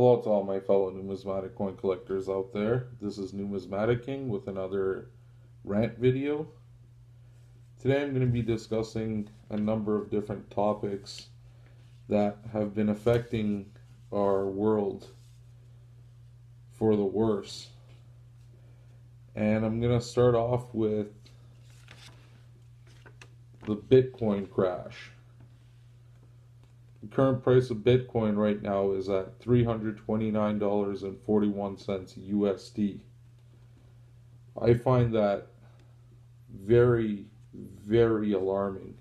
Hello to all my fellow numismatic coin collectors out there. This is Numismatic King with another rant video. Today I'm going to be discussing a number of different topics that have been affecting our world for the worse. And I'm going to start off with the Bitcoin crash. The current price of Bitcoin right now is at $329.41 USD. I find that very, very alarming.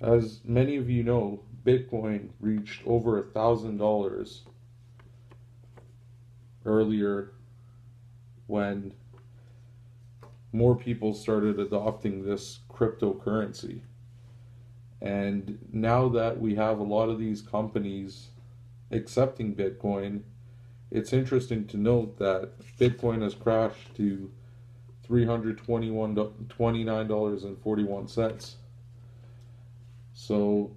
As many of you know, Bitcoin reached over a thousand dollars earlier when more people started adopting this cryptocurrency. And now that we have a lot of these companies accepting Bitcoin, it's interesting to note that Bitcoin has crashed to $329.41. So,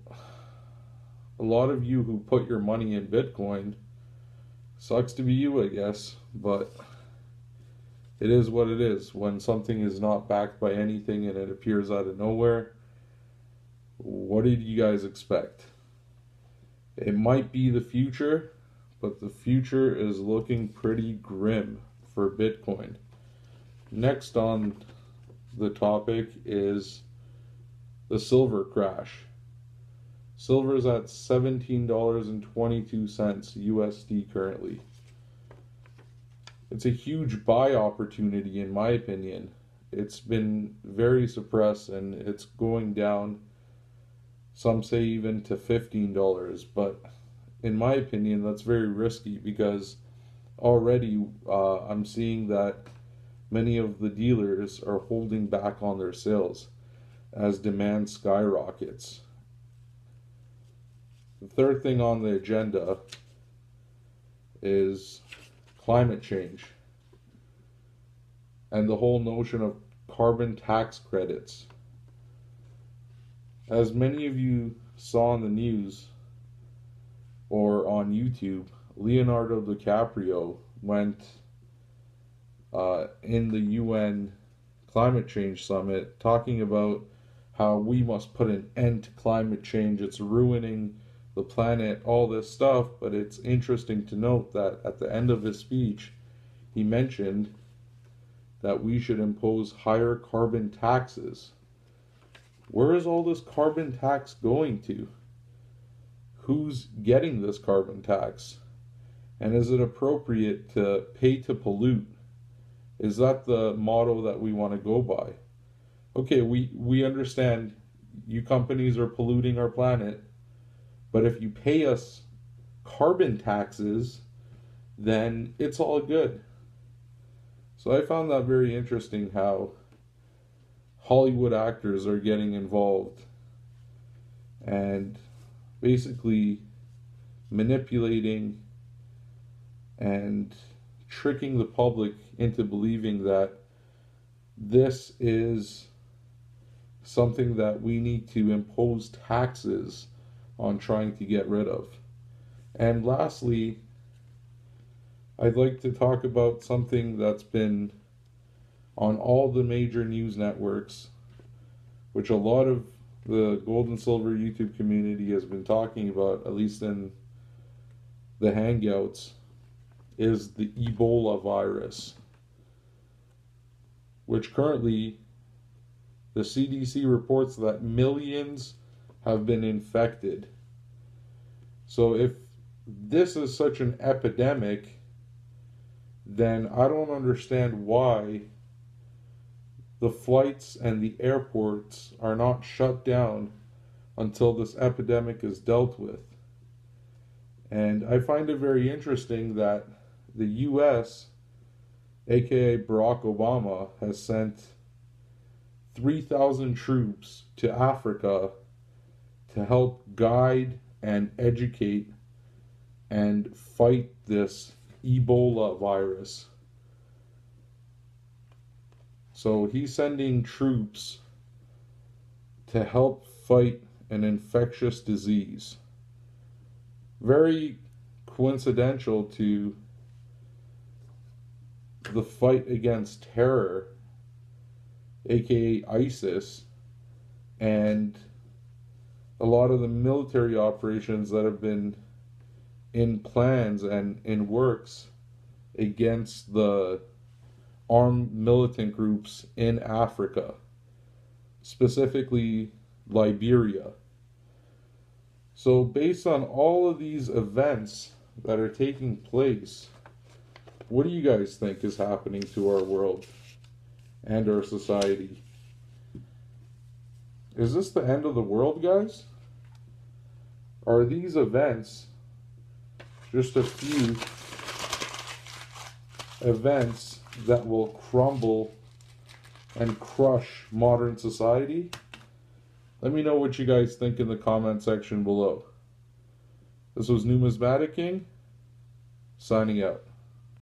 a lot of you who put your money in Bitcoin, sucks to be you, I guess, but it is what it is. When something is not backed by anything and it appears out of nowhere, what did you guys expect? It might be the future, but the future is looking pretty grim for Bitcoin. Next on the topic is the silver crash. Silver is at $17.22 USD currently. It's a huge buy opportunity, in my opinion. It's been very suppressed and it's going down some say even to $15. But in my opinion, that's very risky because already uh, I'm seeing that many of the dealers are holding back on their sales as demand skyrockets. The third thing on the agenda is climate change and the whole notion of carbon tax credits. As many of you saw in the news or on YouTube, Leonardo DiCaprio went uh, in the UN Climate Change Summit talking about how we must put an end to climate change. It's ruining the planet, all this stuff. But it's interesting to note that at the end of his speech, he mentioned that we should impose higher carbon taxes where is all this carbon tax going to? Who's getting this carbon tax? And is it appropriate to pay to pollute? Is that the model that we want to go by? Okay, we, we understand you companies are polluting our planet, but if you pay us carbon taxes, then it's all good. So I found that very interesting how Hollywood actors are getting involved and basically manipulating and tricking the public into believing that this is something that we need to impose taxes on trying to get rid of. And lastly, I'd like to talk about something that's been on all the major news networks, which a lot of the gold and silver YouTube community has been talking about, at least in the Hangouts, is the Ebola virus, which currently the CDC reports that millions have been infected. So if this is such an epidemic, then I don't understand why the flights and the airports are not shut down until this epidemic is dealt with. And I find it very interesting that the US, aka Barack Obama, has sent 3,000 troops to Africa to help guide and educate and fight this Ebola virus. So he's sending troops to help fight an infectious disease. Very coincidental to the fight against terror, aka ISIS, and a lot of the military operations that have been in plans and in works against the armed militant groups in Africa, specifically Liberia. So, based on all of these events that are taking place, what do you guys think is happening to our world and our society? Is this the end of the world, guys? Are these events just a few events that will crumble and crush modern society? Let me know what you guys think in the comment section below. This was Numismatic King, signing out.